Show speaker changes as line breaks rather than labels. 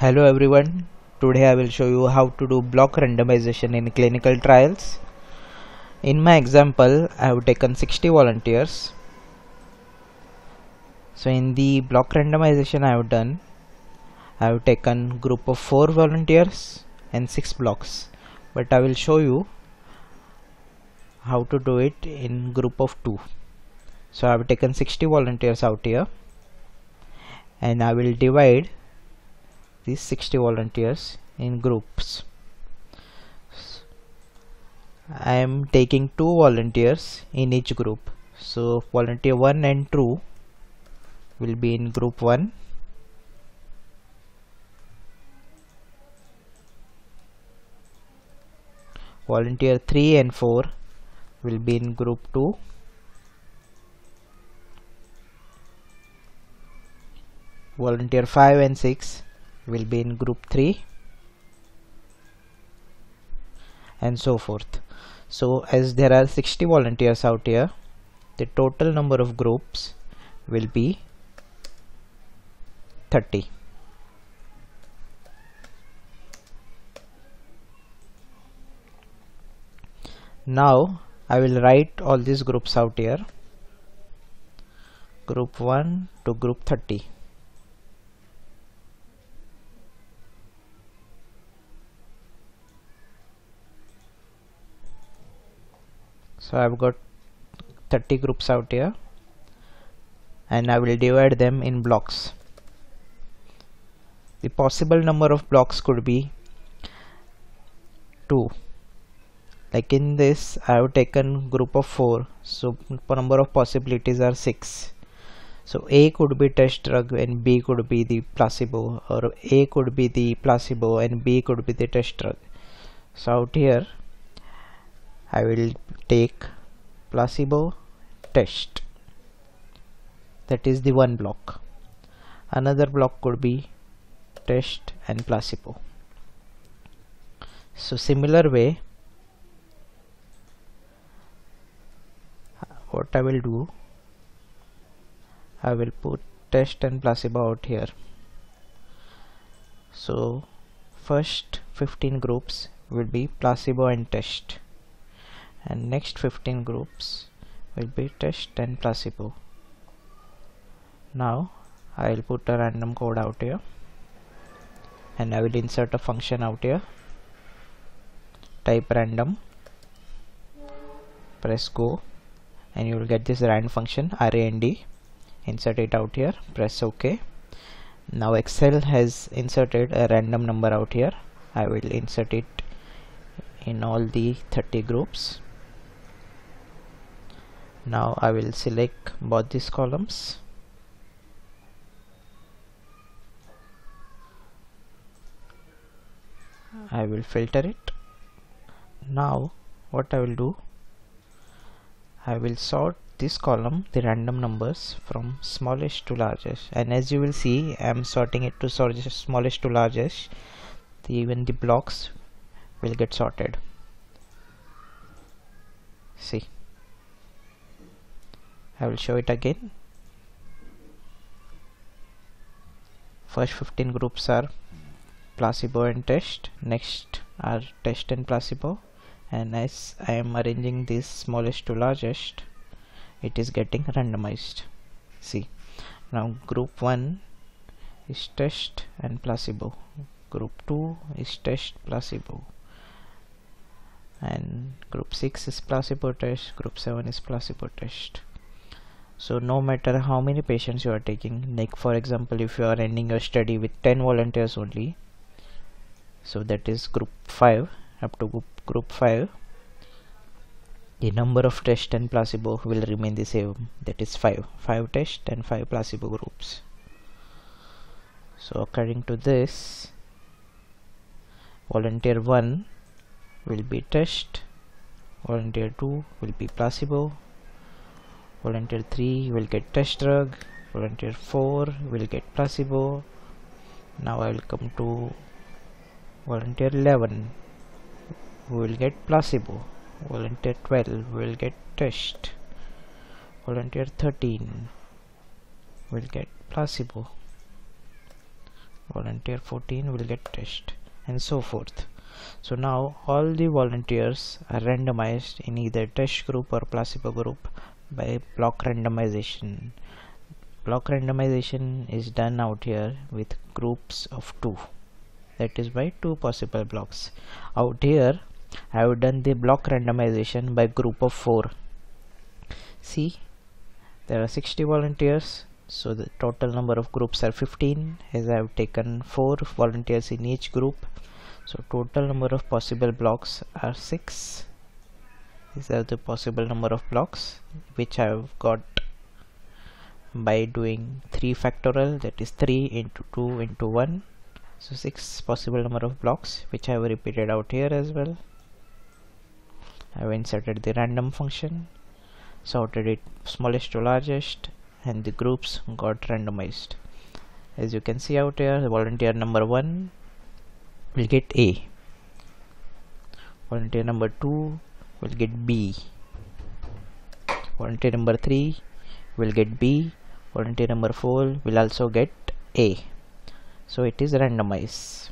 Hello everyone, today I will show you how to do block randomization in clinical trials. In my example, I have taken 60 volunteers. So in the block randomization I have done, I have taken group of 4 volunteers and 6 blocks. But I will show you how to do it in group of 2. So I have taken 60 volunteers out here and I will divide these 60 volunteers in groups. I am taking two volunteers in each group. So volunteer 1 and 2 will be in group 1 volunteer 3 and 4 will be in group 2 volunteer 5 and 6 will be in group 3 and so forth. So as there are 60 volunteers out here the total number of groups will be 30 now I will write all these groups out here. Group 1 to group 30 so I've got 30 groups out here. And I will divide them in blocks. The possible number of blocks could be 2 like in this I have taken group of 4 so number of possibilities are 6 so A could be test drug and B could be the placebo or A could be the placebo and B could be the test drug. So out here I will take placebo test. That is the one block. Another block could be test and placebo. So similar way what I will do I will put test and placebo out here. So first 15 groups will be placebo and test and next 15 groups will be test and placebo. Now I will put a random code out here. And I will insert a function out here. Type random. Press go. And you will get this rand function rand insert it out here. Press ok. Now excel has inserted a random number out here. I will insert it in all the 30 groups now I will select both these columns. I will filter it. Now what I will do? I will sort this column the random numbers from smallest to largest. And as you will see I am sorting it to sort smallest to largest. The, even the blocks will get sorted. See I will show it again. First 15 groups are placebo and test. Next are test and placebo. And as I am arranging this smallest to largest it is getting randomized. See now group 1 is test and placebo. Group 2 is test placebo. And group 6 is placebo test. Group 7 is placebo test so no matter how many patients you are taking like for example if you are ending your study with 10 volunteers only so that is group 5 up to group, group 5 the number of test and placebo will remain the same. That is 5 5 test and 5 placebo groups. So according to this volunteer 1 will be test volunteer 2 will be placebo volunteer 3 will get test drug volunteer 4 will get placebo. Now I will come to volunteer 11 who will get placebo. Volunteer 12 will get test. Volunteer 13 will get placebo. Volunteer 14 will get test and so forth. So now all the volunteers are randomized in either test group or placebo group by block randomization. Block randomization is done out here with groups of two. That is by two possible blocks. Out here I have done the block randomization by group of four. See there are 60 volunteers so the total number of groups are 15 as I have taken 4 volunteers in each group so total number of possible blocks are 6 these are the possible number of blocks which I have got by doing 3 factorial that is 3 into 2 into 1 so 6 possible number of blocks which I have repeated out here as well. I have inserted the random function sorted it smallest to largest and the groups got randomized. As you can see out here volunteer number 1 will get A. Volunteer number 2 will get B. Volunteer number 3 will get B. Volunteer number 4 will also get A. So it is randomized